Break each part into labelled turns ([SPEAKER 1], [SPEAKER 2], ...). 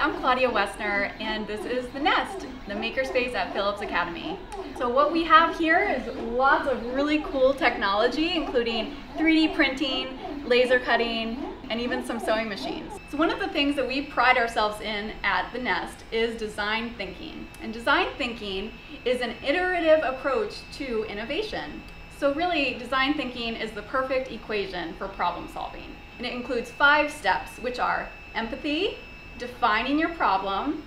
[SPEAKER 1] I'm Claudia Wessner, and this is The Nest, the makerspace at Phillips Academy. So what we have here is lots of really cool technology, including 3D printing, laser cutting, and even some sewing machines. So one of the things that we pride ourselves in at The Nest is design thinking. And design thinking is an iterative approach to innovation. So really, design thinking is the perfect equation for problem solving. And it includes five steps, which are empathy, defining your problem,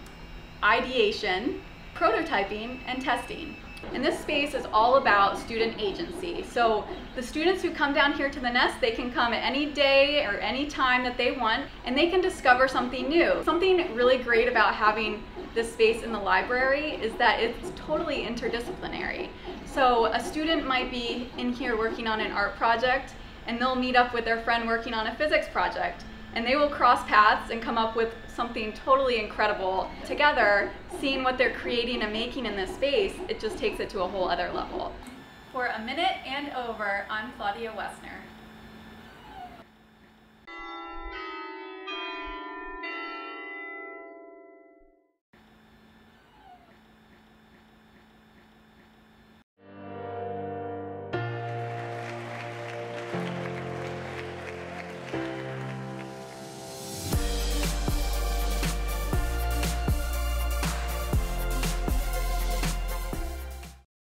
[SPEAKER 1] ideation, prototyping, and testing. And this space is all about student agency. So the students who come down here to the nest, they can come at any day or any time that they want, and they can discover something new. Something really great about having this space in the library is that it's totally interdisciplinary. So a student might be in here working on an art project, and they'll meet up with their friend working on a physics project and they will cross paths and come up with something totally incredible together. Seeing what they're creating and making in this space, it just takes it to a whole other level. For a minute and over, I'm Claudia Wessner.